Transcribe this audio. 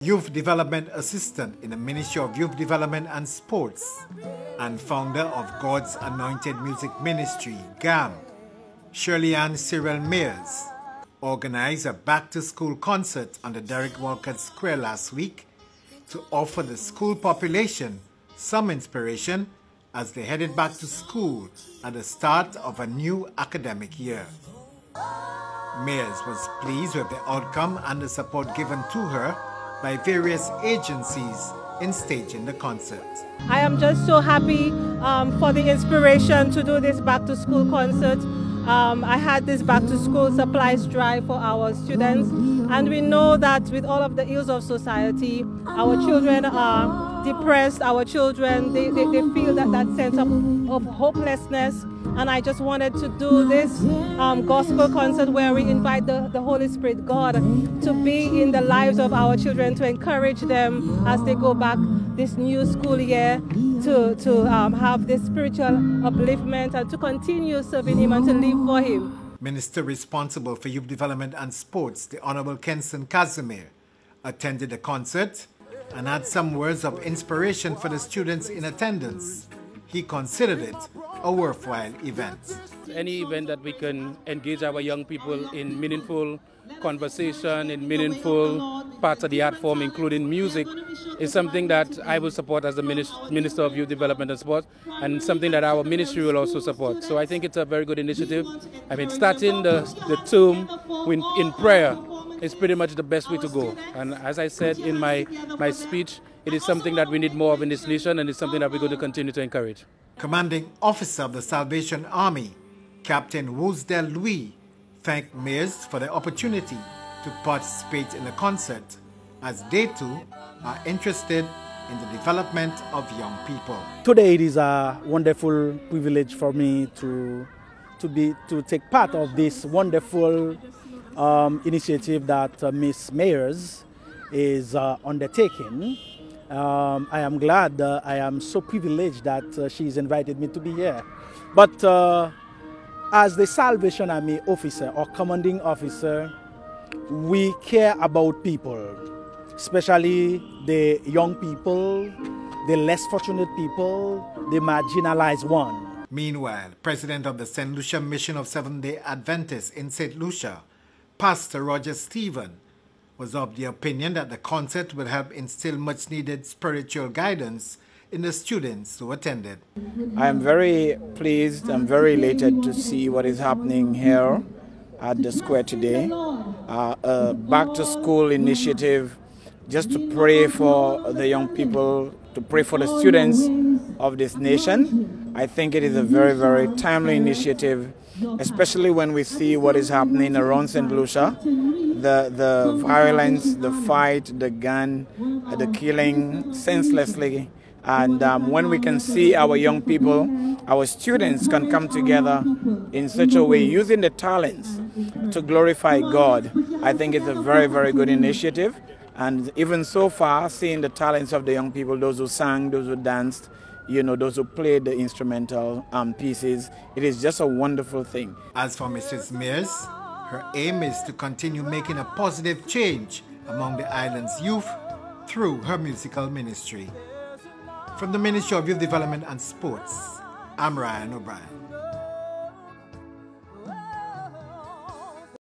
Youth Development Assistant in the Ministry of Youth Development and Sports, and founder of God's Anointed Music Ministry, GAM, Shirley Ann Cyril Mears, organized a back to school concert on the Derek Walcott Square last week to offer the school population some inspiration as they headed back to school at the start of a new academic year. Mears was pleased with the outcome and the support given to her by various agencies in staging the concert. I am just so happy um, for the inspiration to do this back to school concert. Um, I had this back to school supplies drive for our students, and we know that with all of the ills of society, our children are depressed, our children, they, they, they feel that, that sense of, of hopelessness and I just wanted to do this um, gospel concert where we invite the, the Holy Spirit, God, to be in the lives of our children, to encourage them as they go back this new school year to, to um, have this spiritual upliftment and to continue serving Him and to live for Him. Minister responsible for youth development and sports, the Honorable Kenson Casimir, attended the concert and had some words of inspiration for the students in attendance. He considered it a worthwhile event. Any event that we can engage our young people in meaningful conversation, in meaningful parts of the art form, including music, is something that I will support as the Minister of Youth Development and Sport, and something that our ministry will also support. So I think it's a very good initiative. I mean, starting the, the in, in prayer is pretty much the best way to go. And as I said in my, my speech, it is something that we need more of in this nation, and it's something that we're going to continue to encourage. Commanding Officer of the Salvation Army, Captain Woosdale Louis, thanked Mears for the opportunity to participate in the concert as they too are interested in the development of young people. Today it is a wonderful privilege for me to to be to take part of this wonderful um, initiative that uh, Miss Mears is uh, undertaking um, I am glad, uh, I am so privileged that uh, she's invited me to be here. But uh, as the Salvation Army officer or commanding officer, we care about people, especially the young people, the less fortunate people, the marginalized one. Meanwhile, President of the St. Lucia Mission of Seventh-day Adventists in St. Lucia, Pastor Roger Stephen, was of the opinion that the concert will help instill much needed spiritual guidance in the students who attended. I am very pleased, I'm very elated to see what is happening here at the square today. Uh, a back to school initiative just to pray for the young people, to pray for the students of this nation. I think it is a very, very timely initiative, especially when we see what is happening around St. Lucia the the violence, the fight, the gun, the killing senselessly. And um, when we can see our young people, our students can come together in such a way using the talents to glorify God, I think it's a very, very good initiative. And even so far, seeing the talents of the young people, those who sang, those who danced, you know, those who played the instrumental um, pieces, it is just a wonderful thing. As for Mrs. Mears, her aim is to continue making a positive change among the island's youth through her musical ministry. From the Ministry of Youth Development and Sports, I'm Ryan O'Brien.